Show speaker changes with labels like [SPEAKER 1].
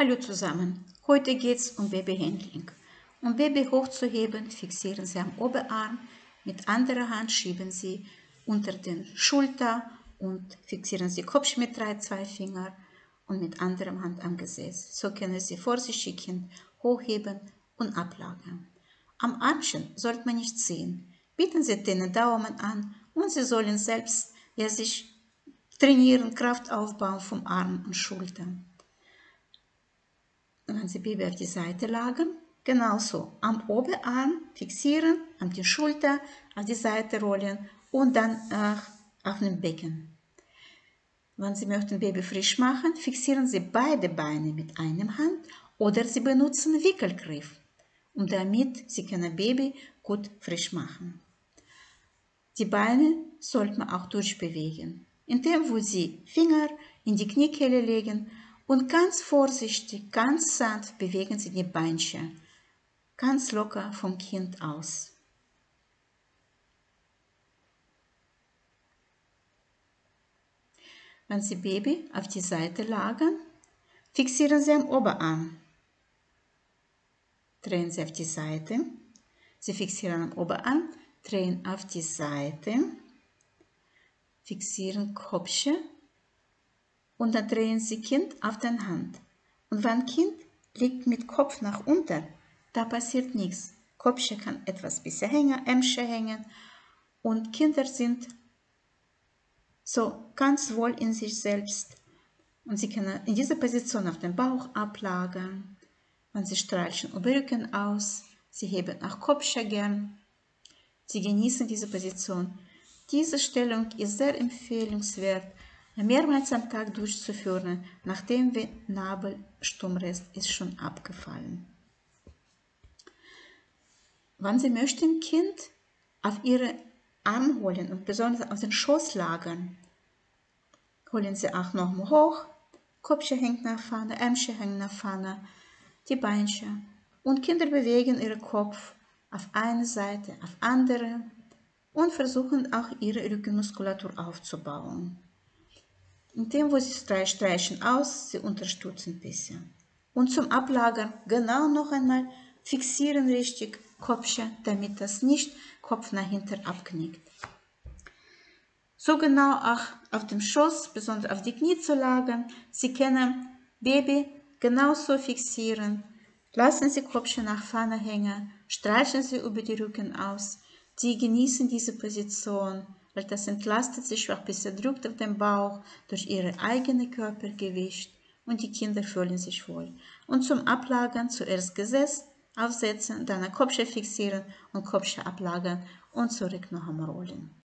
[SPEAKER 1] Hallo zusammen, heute geht es um Babyhandling. Um Baby hochzuheben, fixieren Sie am Oberarm, mit anderer Hand schieben Sie unter den Schulter und fixieren Sie Kopf mit drei Zweifinger und mit anderer Hand am Gesäß. So können Sie vorsichtig hochheben und ablagern. Am Armchen sollte man nicht ziehen. Bieten Sie den Daumen an und Sie sollen selbst ja, sich trainieren, Kraft aufbauen vom Arm und Schultern wenn Sie Baby auf die Seite lagern, genauso am Oberarm fixieren, an die Schulter auf die Seite rollen und dann äh, auf dem Becken. Wenn Sie möchten Baby frisch machen, fixieren Sie beide Beine mit einem Hand oder Sie benutzen Wickelgriff, um damit Sie können Baby gut frisch machen. Die Beine sollte man auch durchbewegen, indem wo Sie Finger in die Kniekehle legen und ganz vorsichtig, ganz sanft bewegen Sie die Beinchen, ganz locker vom Kind aus. Wenn Sie Baby auf die Seite lagern, fixieren Sie am Oberarm. Drehen Sie auf die Seite. Sie fixieren am Oberarm, drehen auf die Seite, fixieren Kopfchen und dann drehen Sie Kind auf den Hand. Und wenn Kind liegt mit Kopf nach unten, da passiert nichts. Kopfchen kann etwas bisschen hängen, Ämsche hängen und Kinder sind so ganz wohl in sich selbst. Und sie können in dieser Position auf den Bauch ablagern. Und sie streichen über Rücken aus. Sie heben auch Kopfchen gern. Sie genießen diese Position. Diese Stellung ist sehr empfehlenswert mehrmals am Tag durchzuführen, nachdem der Nabelstummrest ist schon abgefallen. Wann Sie möchten, Kind auf Ihre Arme holen und besonders auf den Schoß lagern, holen Sie auch nochmal hoch, Kopfchen hängt nach vorne, Ärmchen hängen nach vorne, die Beinchen und Kinder bewegen ihren Kopf auf eine Seite, auf andere und versuchen auch ihre Rückenmuskulatur aufzubauen. In dem, wo sie streichen aus, sie unterstützen ein bisschen. Und zum Ablagern genau noch einmal fixieren richtig Kopfchen, damit das nicht Kopf nach hinten abknickt. So genau auch auf dem Schoß, besonders auf die Knie zu lagern. Sie können Baby genauso fixieren. Lassen Sie Kopfchen nach vorne hängen, streichen Sie über die Rücken aus. Sie genießen diese Position weil das entlastet sich ein bisschen drückt auf den Bauch durch ihre eigene Körpergewicht und die Kinder fühlen sich wohl. Und zum Ablagern zuerst Gesäß aufsetzen, dann ein Kopfchen fixieren und Kopfchen ablagern und zurück noch einmal rollen.